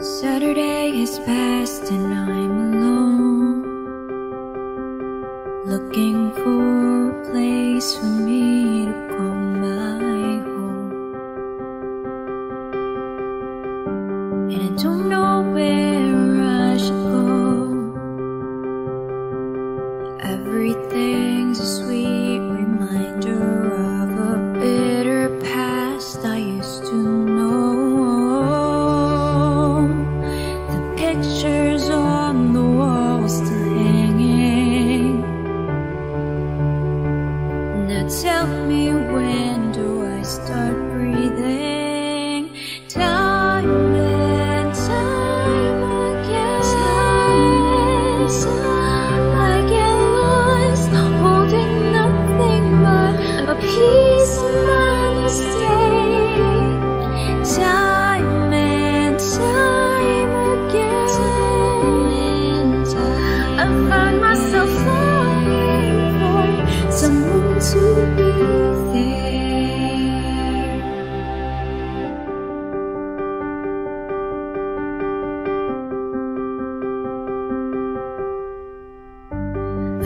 Saturday has passed and I'm alone. Looking for a place for me don't know where I should go. Everything's a sweet reminder of a bitter past I used to know. The pictures on the wall still hanging. Now tell me when do I start breathing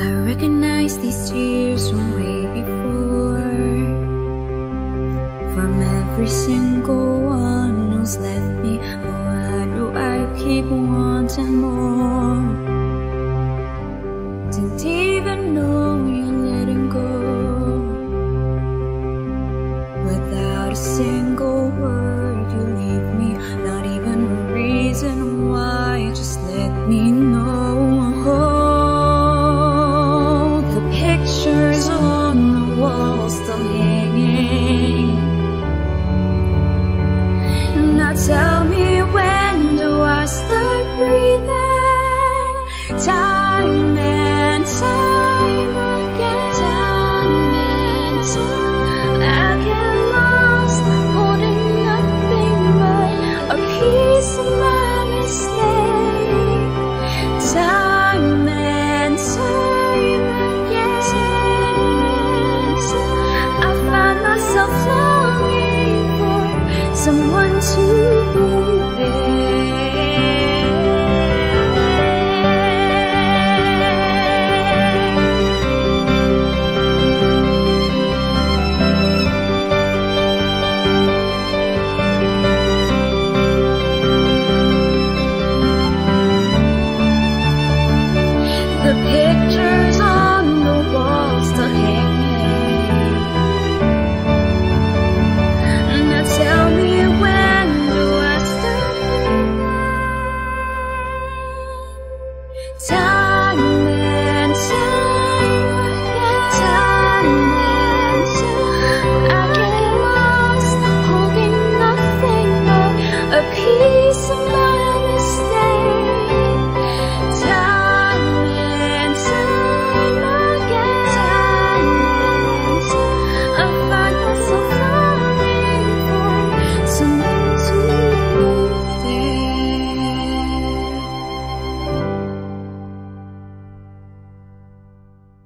I recognize these tears from way before. From every single one who's left me oh, Why do I keep wanting more? Didn't even know you're letting go. Without a single word. time. be somebody